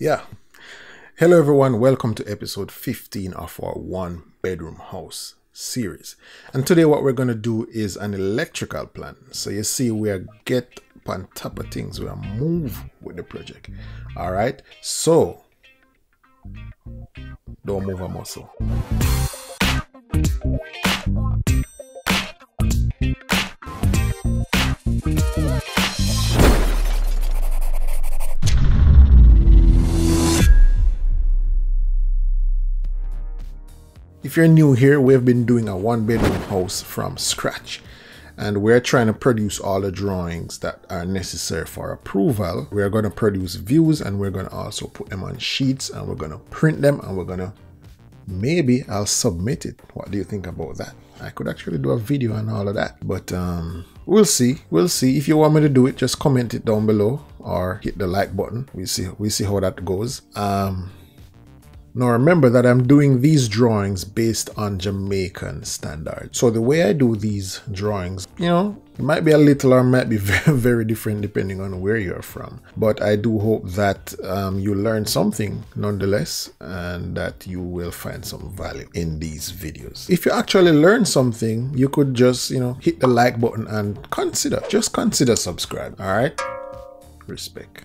Yeah. Hello, everyone. Welcome to episode 15 of our one bedroom house series. And today, what we're going to do is an electrical plan. So, you see, we are get on top of things, we are move with the project. All right. So, don't move a muscle. If you're new here, we've been doing a one bedroom house from scratch and we're trying to produce all the drawings that are necessary for approval. We're going to produce views and we're going to also put them on sheets and we're going to print them and we're going to maybe I'll submit it. What do you think about that? I could actually do a video on all of that, but um, we'll see. We'll see. If you want me to do it, just comment it down below or hit the like button. We see we see how that goes. Um, now remember that I'm doing these drawings based on Jamaican standards. So the way I do these drawings, you know, it might be a little or might be very, very different depending on where you're from. But I do hope that um, you learn something nonetheless and that you will find some value in these videos. If you actually learn something, you could just, you know, hit the like button and consider, just consider subscribe. All right. Respect.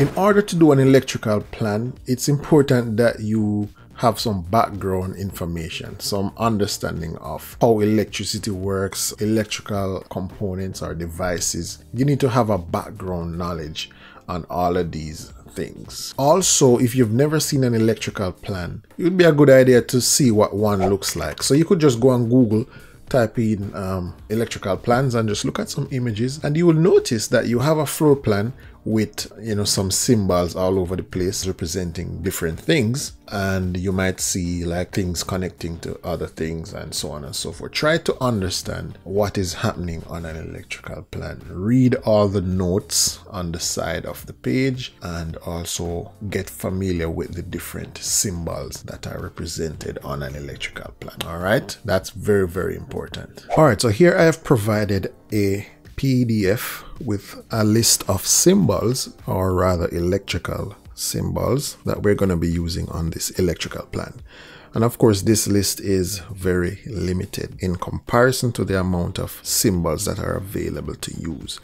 In order to do an electrical plan, it's important that you have some background information, some understanding of how electricity works, electrical components or devices. You need to have a background knowledge on all of these things. Also, if you've never seen an electrical plan, it would be a good idea to see what one looks like. So you could just go on Google type in um, electrical plans and just look at some images and you will notice that you have a floor plan with you know some symbols all over the place representing different things. And you might see like things connecting to other things and so on and so forth. Try to understand what is happening on an electrical plan. Read all the notes on the side of the page and also get familiar with the different symbols that are represented on an electrical plan. All right? That's very very important. All right so here i have provided a PDF with a list of symbols, or rather electrical symbols, that we're going to be using on this electrical plan. And of course, this list is very limited in comparison to the amount of symbols that are available to use.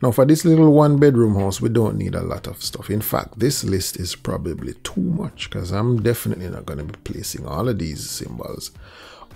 Now, for this little one bedroom house, we don't need a lot of stuff. In fact, this list is probably too much because I'm definitely not going to be placing all of these symbols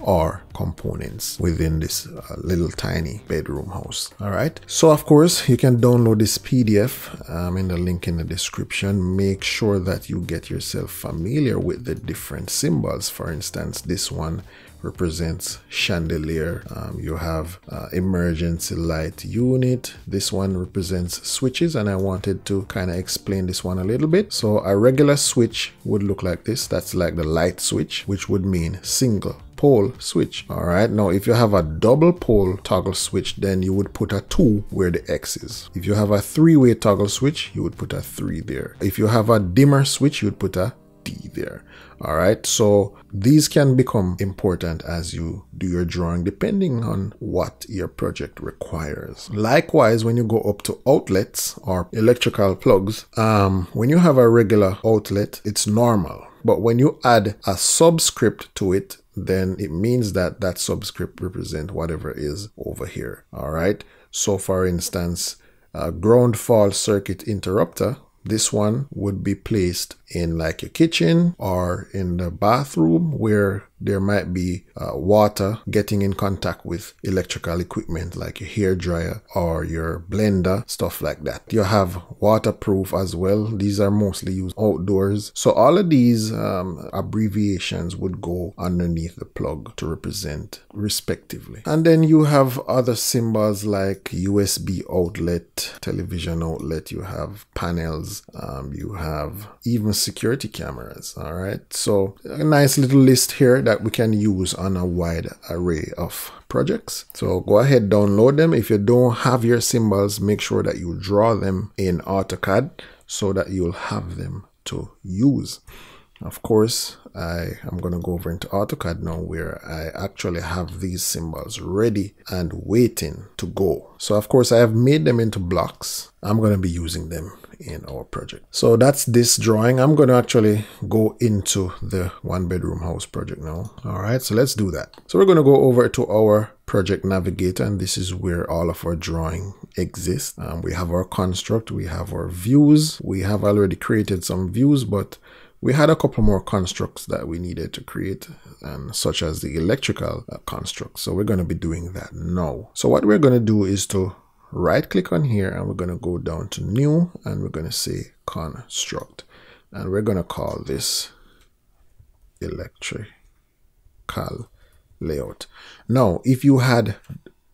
or components within this uh, little tiny bedroom house. All right? So of course you can download this pdf um, in the link in the description. Make sure that you get yourself familiar with the different symbols. For instance this one represents chandelier. Um, you have uh, emergency light unit. This one represents switches and i wanted to kind of explain this one a little bit. So a regular switch would look like this. That's like the light switch which would mean single pole switch. All right. Now, if you have a double pole toggle switch, then you would put a two where the X is. If you have a three way toggle switch, you would put a three there. If you have a dimmer switch, you would put a D there. All right. So these can become important as you do your drawing depending on what your project requires. Likewise, when you go up to outlets or electrical plugs, um, when you have a regular outlet, it's normal. But when you add a subscript to it, then it means that that subscript represent whatever is over here. All right. So for instance, a ground fault circuit interrupter, this one would be placed in like your kitchen or in the bathroom where there might be uh, water getting in contact with electrical equipment like your hair dryer or your blender stuff like that. You have waterproof as well. These are mostly used outdoors. So all of these um, abbreviations would go underneath the plug to represent respectively. And then you have other symbols like usb outlet television outlet. You have panels. Um, you have even security cameras. All right. So a nice little list here that we can use on a wide array of projects. So go ahead, download them. If you don't have your symbols, make sure that you draw them in AutoCAD so that you'll have them to use. Of course, I am going to go over into AutoCAD now where I actually have these symbols ready and waiting to go. So of course I have made them into blocks. I'm going to be using them in our project. So that's this drawing. I'm going to actually go into the one bedroom house project now. All right, so let's do that. So we're going to go over to our project navigator and this is where all of our drawing exists. Um, we have our construct, we have our views. We have already created some views, but we had a couple more constructs that we needed to create and such as the electrical uh, construct. So we're going to be doing that now. So what we're going to do is to right click on here and we're going to go down to new and we're going to say construct and we're going to call this electrical layout. Now, if you had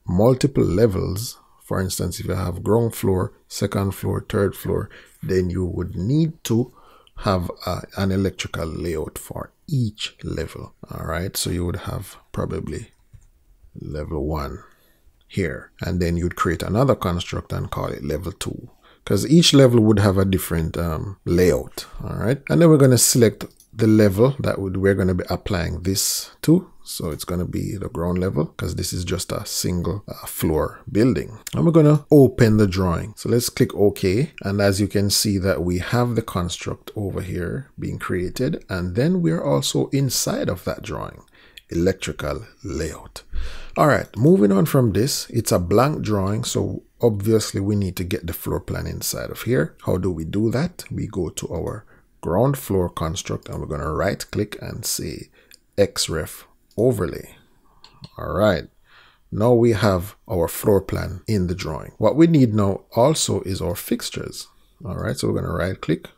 multiple levels, for instance, if you have ground floor, second floor, third floor, then you would need to have a, an electrical layout for each level. All right, so you would have probably level one here, and then you'd create another construct and call it level two because each level would have a different um, layout. All right, and then we're going to select the level that we're going to be applying this to. So it's going to be the ground level because this is just a single uh, floor building. And we're going to open the drawing. So let's click OK. And as you can see that we have the construct over here being created. And then we're also inside of that drawing, electrical layout. All right, moving on from this, it's a blank drawing. So obviously we need to get the floor plan inside of here. How do we do that? We go to our ground floor construct and we're going to right click and say xref overlay. All right. Now we have our floor plan in the drawing. What we need now also is our fixtures. All right. So we're going to right click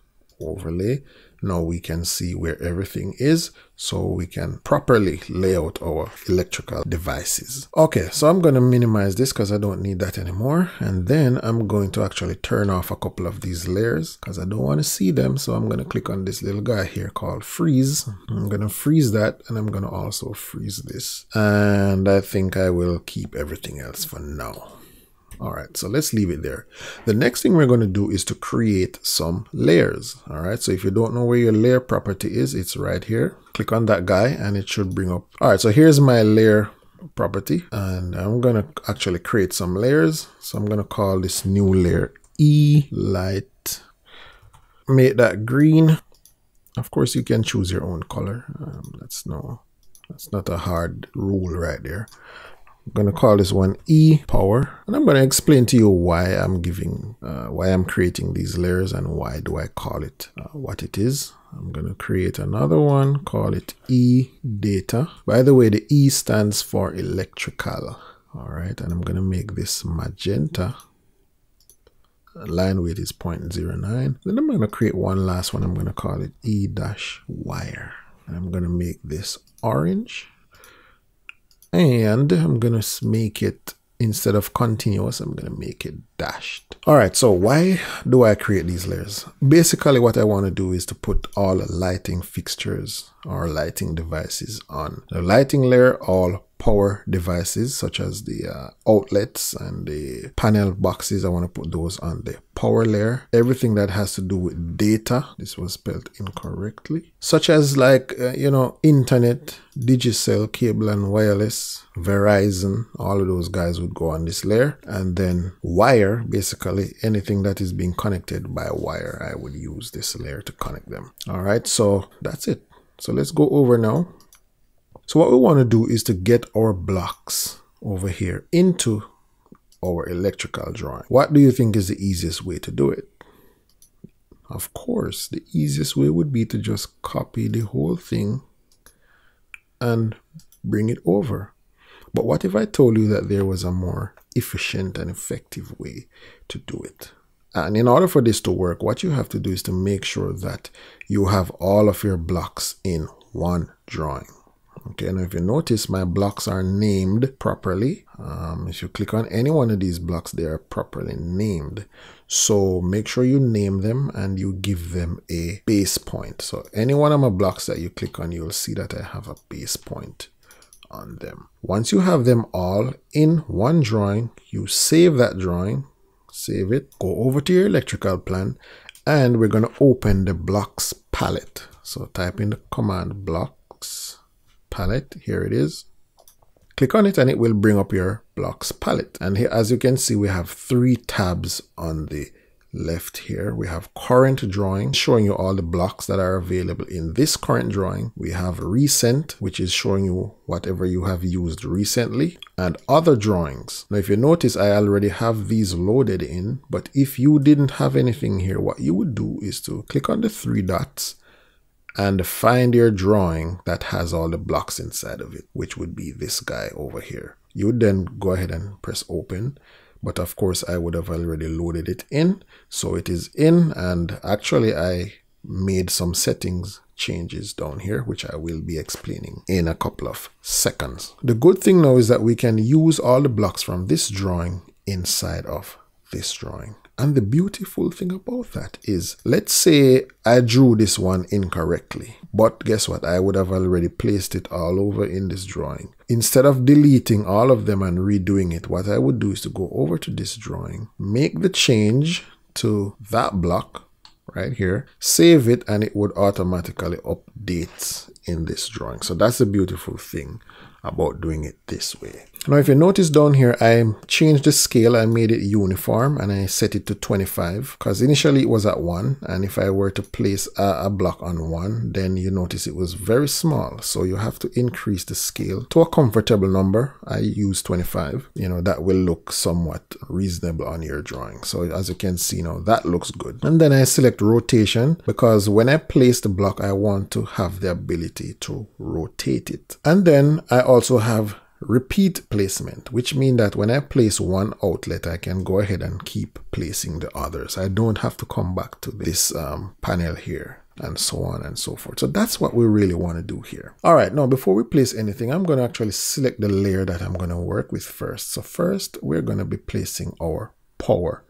overlay now we can see where everything is so we can properly lay out our electrical devices. Okay, so I'm going to minimize this because I don't need that anymore. And then I'm going to actually turn off a couple of these layers because I don't want to see them. So I'm going to click on this little guy here called freeze. I'm going to freeze that and I'm going to also freeze this. And I think I will keep everything else for now. All right, so let's leave it there. The next thing we're going to do is to create some layers. All right, so if you don't know where your layer property is, it's right here. Click on that guy and it should bring up. All right, so here's my layer property and I'm going to actually create some layers. So I'm going to call this new layer E light. Make that green. Of course, you can choose your own color. Um, that's no, that's not a hard rule right there. I'm going to call this one E power and I'm going to explain to you why I'm giving, uh, why I'm creating these layers and why do I call it uh, what it is. I'm going to create another one, call it E data. By the way, the E stands for electrical. All right. And I'm going to make this magenta. Line weight is 0.09. Then I'm going to create one last one. I'm going to call it E dash wire. And I'm going to make this orange and I'm going to make it instead of continuous I'm going to make it dashed. All right so why do I create these layers? Basically what I want to do is to put all lighting fixtures or lighting devices on. The lighting layer all power devices such as the uh, outlets and the panel boxes. I want to put those on the power layer. Everything that has to do with data, this was spelled incorrectly, such as like, uh, you know, internet, Digicel, cable and wireless, Verizon, all of those guys would go on this layer. And then wire, basically anything that is being connected by wire, I would use this layer to connect them. All right, so that's it. So let's go over now so what we want to do is to get our blocks over here into our electrical drawing. What do you think is the easiest way to do it? Of course, the easiest way would be to just copy the whole thing and bring it over. But what if I told you that there was a more efficient and effective way to do it? And in order for this to work, what you have to do is to make sure that you have all of your blocks in one drawing. Okay, now if you notice, my blocks are named properly. Um, if you click on any one of these blocks, they are properly named. So make sure you name them and you give them a base point. So any one of my blocks that you click on, you'll see that I have a base point on them. Once you have them all in one drawing, you save that drawing, save it, go over to your electrical plan, and we're going to open the blocks palette. So type in the command blocks palette. Here it is. Click on it and it will bring up your blocks palette. And here, as you can see, we have three tabs on the left here, we have current drawing showing you all the blocks that are available in this current drawing. We have recent, which is showing you whatever you have used recently and other drawings. Now, if you notice, I already have these loaded in, but if you didn't have anything here, what you would do is to click on the three dots and find your drawing that has all the blocks inside of it, which would be this guy over here. You would then go ahead and press open but of course I would have already loaded it in so it is in and actually I made some settings changes down here which I will be explaining in a couple of seconds. The good thing now is that we can use all the blocks from this drawing inside of this drawing. And the beautiful thing about that is, let's say I drew this one incorrectly, but guess what? I would have already placed it all over in this drawing. Instead of deleting all of them and redoing it, what I would do is to go over to this drawing, make the change to that block right here, save it, and it would automatically update in this drawing. So that's the beautiful thing about doing it this way. Now if you notice down here, I changed the scale, I made it uniform and I set it to 25 because initially it was at 1 and if I were to place a, a, block on 1 then you notice it was very small so you have to increase the scale to a comfortable number. I use 25, you know that will look somewhat reasonable on your drawing. So as you can see now that looks good. And then I select rotation because when I place the block I want to have the ability to rotate it. And then I also have repeat placement, which means that when I place one outlet, I can go ahead and keep placing the others. I don't have to come back to this um, panel here and so on and so forth. So that's what we really want to do here. All right, now before we place anything, I'm going to actually select the layer that I'm going to work with first. So first, we're going to be placing our power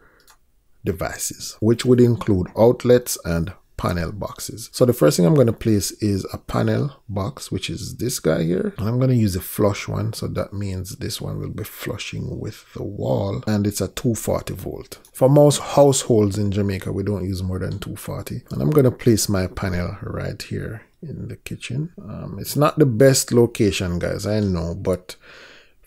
devices, which would include outlets and panel boxes. So the first thing I'm going to place is a panel box, which is this guy here. And I'm going to use a flush one. So that means this one will be flushing with the wall and it's a 240 volt. For most households in Jamaica, we don't use more than 240. And I'm going to place my panel right here in the kitchen. Um, it's not the best location, guys, I know, but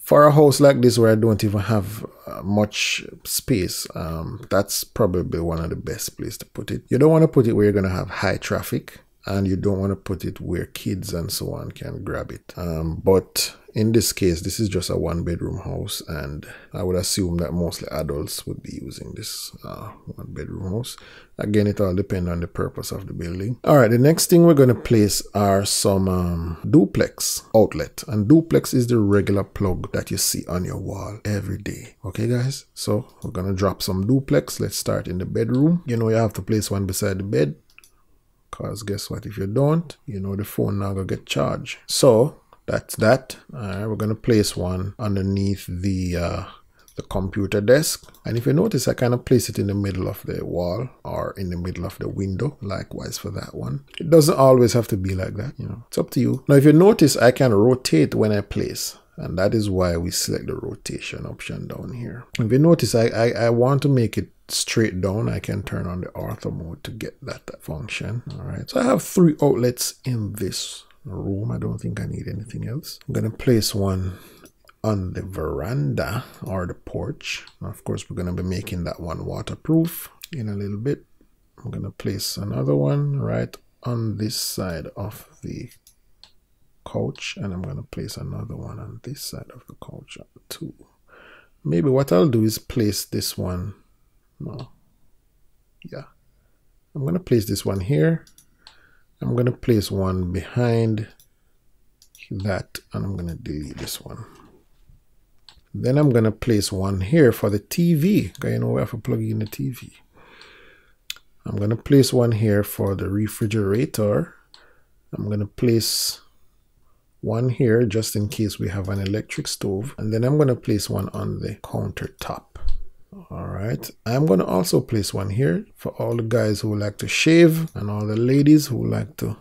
for a house like this where I don't even have uh, much space, um, that's probably one of the best place to put it. You don't want to put it where you're going to have high traffic and you don't want to put it where kids and so on can grab it. Um, but in this case, this is just a one bedroom house, and I would assume that mostly adults would be using this uh, one bedroom house. Again, it all depends on the purpose of the building. All right, the next thing we're going to place are some um, duplex outlet, and duplex is the regular plug that you see on your wall every day. Okay, guys, so we're going to drop some duplex. Let's start in the bedroom. You know, you have to place one beside the bed because guess what? If you don't you know the phone now gonna get charged. So that's that. We're gonna place one underneath the uh, the computer desk. And if you notice I kind of place it in the middle of the wall or in the middle of the window likewise for that one. It doesn't always have to be like that you know. It's up to you. Now if you notice I can rotate when I place. And that is why we select the rotation option down here. If you notice I, I, I want to make it straight down I can turn on the ortho mode to get that, that function. All right so I have three outlets in this room. I don't think I need anything else. I'm gonna place one on the veranda or the porch. Of course we're gonna be making that one waterproof in a little bit. I'm gonna place another one right on this side of the couch and I'm gonna place another one on this side of the couch too. Maybe what I'll do is place this one no yeah. I'm gonna place this one here. I'm gonna place one behind that and I'm gonna delete this one. Then I'm gonna place one here for the TV okay you know where to plug in the TV I'm gonna place one here for the refrigerator. I'm gonna place one here just in case we have an electric stove. And then I'm gonna place one on the countertop all right. I'm going to also place one here for all the guys who like to shave and all the ladies who like to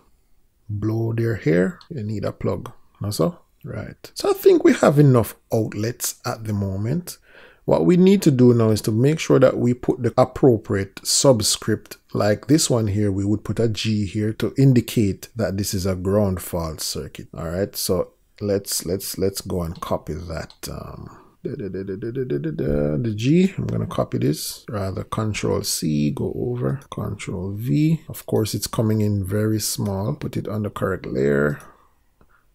blow their hair. You need a plug also right. So i think we have enough outlets at the moment. What we need to do now is to make sure that we put the appropriate subscript like this one here. We would put a g here to indicate that this is a ground fault circuit. All right. So let's let's let's go and copy that um the G. I'm going to copy this. Rather Control C, go over. Control V. Of course, it's coming in very small. Put it on the correct layer.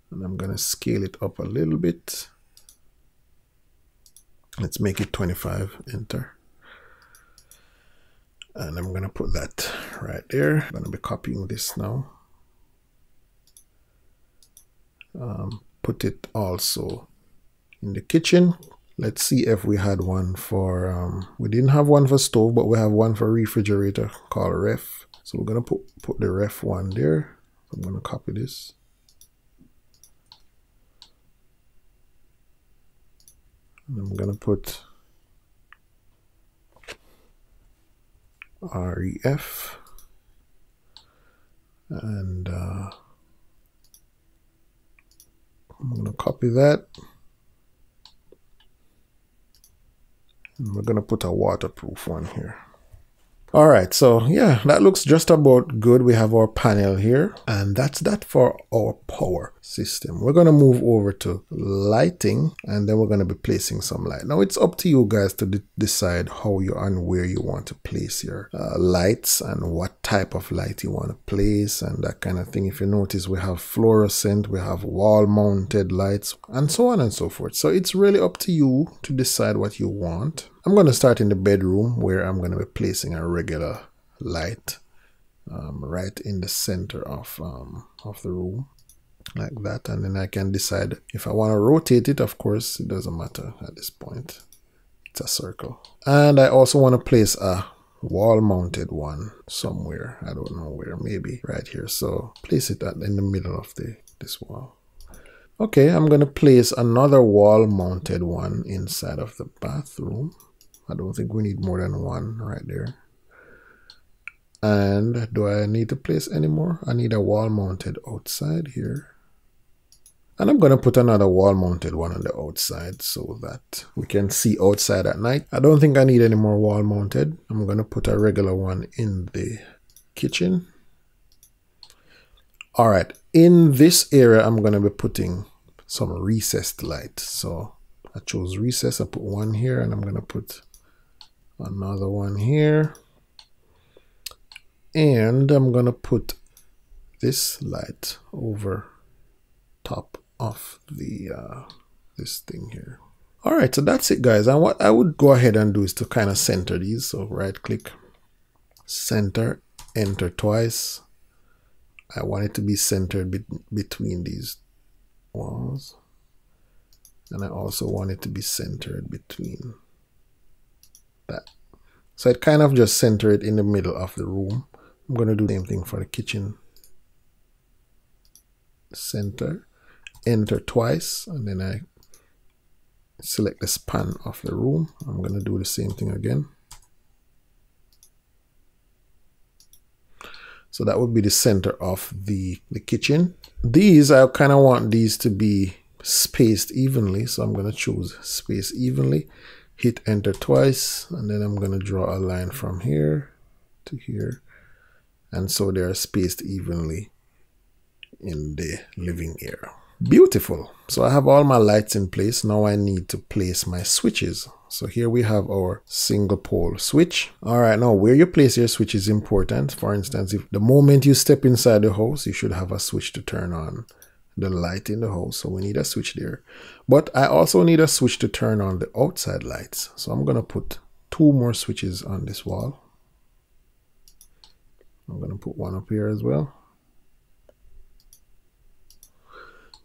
And I'm going to scale it up a little bit. Let's make it 25. Enter. And I'm going to put that right there. I'm going to be copying this now. Um, put it also in the kitchen let's see if we had one for um, we didn't have one for stove but we have one for refrigerator called ref. So we're gonna put put the ref one there. I'm gonna copy this. And i'm gonna put ref and uh, I'm to copy that. We're to put a waterproof one here. All right, so yeah, that looks just about good. We have our panel here and that's that for our power system. We're going to move over to lighting and then we're going to be placing some light. Now it's up to you guys to de decide how you and where you want to place your uh, lights and what type of light you want to place and that kind of thing. If you notice, we have fluorescent, we have wall mounted lights and so on and so forth. So it's really up to you to decide what you want. I'm going to start in the bedroom where I'm going to be placing a regular light um, right in the center of, um, of the room like that. And then I can decide if I want to rotate it of course it doesn't matter at this point. It's a circle. And I also want to place a wall mounted one somewhere. I don't know where maybe right here. So place it at, in the middle of the this wall. Okay I'm gonna place another wall mounted one inside of the bathroom I don't think we need more than one right there. And do I need to place any more? I need a wall mounted outside here. And I'm going to put another wall mounted one on the outside so that we can see outside at night. I don't think I need any more wall mounted. I'm going to put a regular one in the kitchen. All right, in this area, I'm going to be putting some recessed light. So I chose recess. I put one here and I'm going to put another one here. And I'm gonna put this light over top of the uh, this thing here. All right so that's it guys. And what I would go ahead and do is to kind of center these. So right click center enter twice. I want it to be centered be between these walls. And I also want it to be centered between that. So it kind of just center it in the middle of the room. I'm going to do the same thing for the kitchen. Center, enter twice, and then I select the span of the room. I'm going to do the same thing again. So that would be the center of the, the kitchen. These, I kind of want these to be spaced evenly. So I'm going to choose space evenly hit enter twice and then I'm going to draw a line from here to here and so they are spaced evenly in the living area. Beautiful. So I have all my lights in place. Now I need to place my switches. So here we have our single pole switch. All right, now where you place your switch is important. For instance, if the moment you step inside the house, you should have a switch to turn on the light in the house. So we need a switch there. But I also need a switch to turn on the outside lights. So I'm to put two more switches on this wall. I'm to put one up here as well.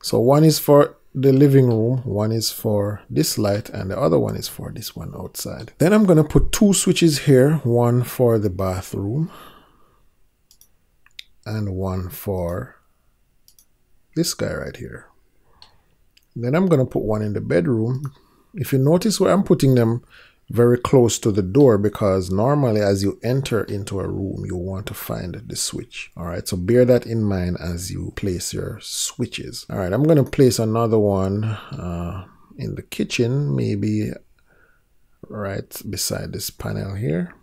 So one is for the living room, one is for this light, and the other one is for this one outside. Then I'm to put two switches here, one for the bathroom and one for this guy right here. Then I'm going to put one in the bedroom. If you notice where I'm putting them very close to the door because normally as you enter into a room, you want to find the switch. All right, so bear that in mind as you place your switches. All right, I'm going to place another one uh, in the kitchen, maybe right beside this panel here.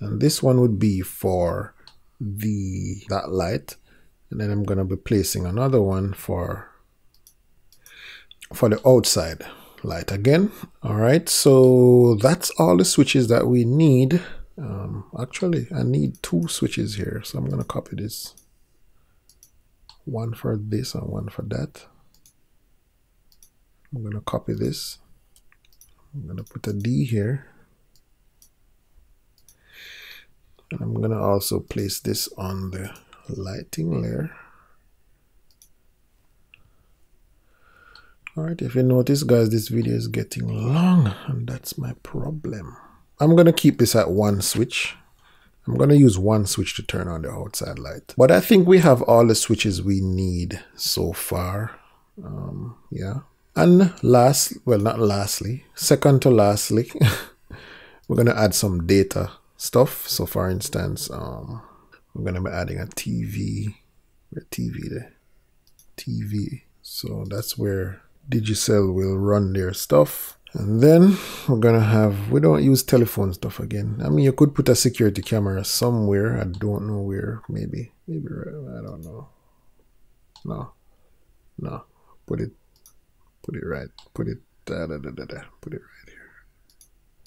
And this one would be for the that light and then I'm going to be placing another one for for the outside light again. All right, so that's all the switches that we need. Um, actually, I need two switches here, so I'm going to copy this. One for this and one for that. I'm going to copy this. I'm going to put a D here. And I'm going to also place this on the lighting layer. Alright, if you notice guys, this video is getting long and that's my problem. I'm to keep this at one switch. I'm to use one switch to turn on the outside light. But I think we have all the switches we need so far. Um, yeah. And last, well, not lastly, second to lastly, we're to add some data stuff. So for instance, um, we're going to be adding a TV, a TV there, TV. So that's where Digicel will run their stuff. And then we're gonna have, we don't use telephone stuff again. I mean, you could put a security camera somewhere. I don't know where. Maybe, maybe, I don't know. No, no, put it, put it right, put it, da, da, da, da, da. put it right here.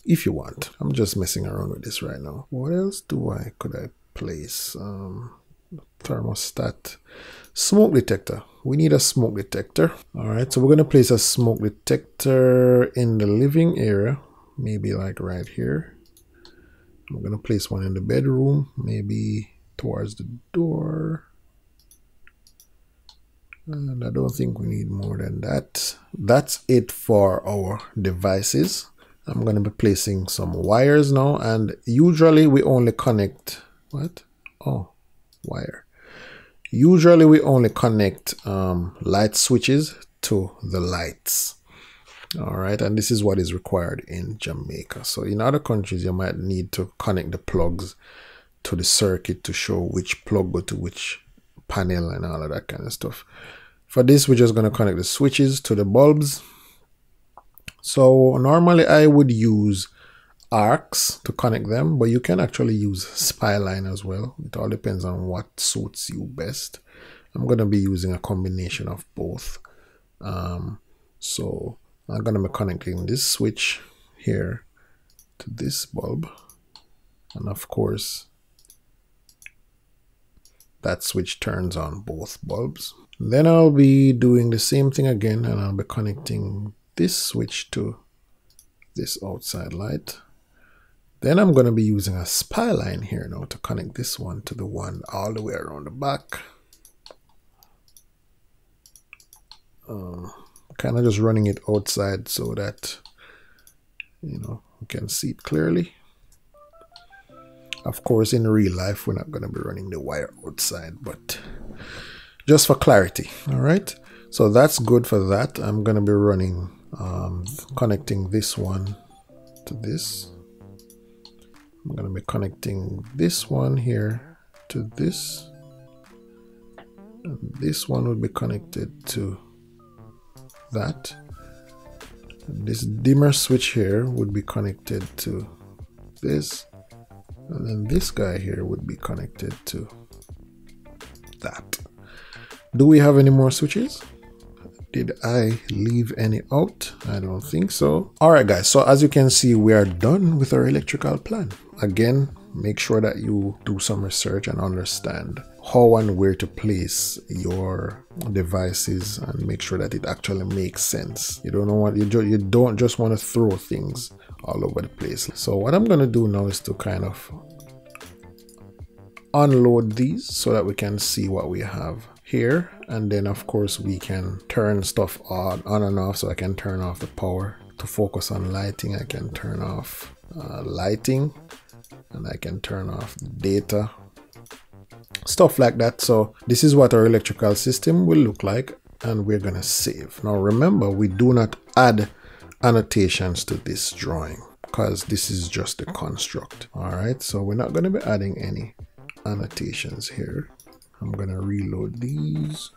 If you want, I'm just messing around with this right now. What else do I, could I place? Um, thermostat, smoke detector we need a smoke detector. All right, so we're going to place a smoke detector in the living area, maybe like right here. I'm going to place one in the bedroom, maybe towards the door. And I don't think we need more than that. That's it for our devices. I'm going to be placing some wires now and usually we only connect, what? Oh, wire. Usually we only connect um, light switches to the lights. All right, and this is what is required in Jamaica. So in other countries, you might need to connect the plugs to the circuit to show which plug go to which panel and all of that kind of stuff. For this, we're just going to connect the switches to the bulbs. So normally I would use arcs to connect them, but you can actually use spline as well. It all depends on what suits you best. I'm going to be using a combination of both. Um, so I'm going to be connecting this switch here to this bulb. And of course, that switch turns on both bulbs. Then I'll be doing the same thing again and I'll be connecting this switch to this outside light. Then I'm going to be using a spline here now to connect this one to the one all the way around the back. Um, kind of just running it outside so that, you know, we can see it clearly. Of course, in real life, we're not going to be running the wire outside, but just for clarity, all right? So that's good for that. I'm going to be running, um, connecting this one to this I'm going to be connecting this one here to this. And this one will be connected to that. And this dimmer switch here would be connected to this. And then this guy here would be connected to that. Do we have any more switches? Did I leave any out? I don't think so. All right, guys. So as you can see, we are done with our electrical plan. Again, make sure that you do some research and understand how and where to place your devices and make sure that it actually makes sense. You don't know what you, you don't just want to throw things all over the place. So what I'm going to do now is to kind of unload these so that we can see what we have here and then of course we can turn stuff on on and off so I can turn off the power. To focus on lighting I can turn off uh, lighting and I can turn off data. Stuff like that. So this is what our electrical system will look like and we're gonna save. Now remember we do not add annotations to this drawing because this is just a construct. All right so we're not going to be adding any annotations here I'm gonna reload these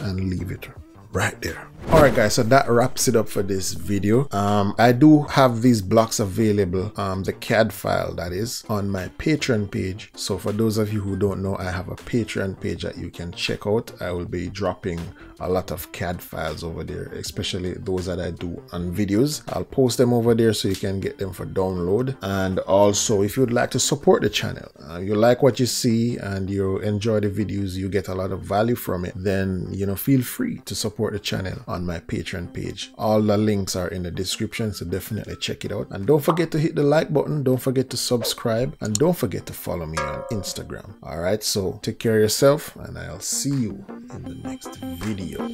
and leave it right there. Alright guys, so that wraps it up for this video. Um, I do have these blocks available, um, the CAD file that is, on my Patreon page. So for those of you who don't know, I have a Patreon page that you can check out. I will be dropping a lot of CAD files over there, especially those that I do on videos. I'll post them over there so you can get them for download. And also, if you'd like to support the channel, uh, you like what you see and you enjoy the videos, you get a lot of value from it, then, you know, feel free to support the channel on my Patreon page. All the links are in the description, so definitely check it out. And don't forget to hit the like button, don't forget to subscribe, and don't forget to follow me on Instagram. All right, so take care of yourself, and I'll see you in the next video.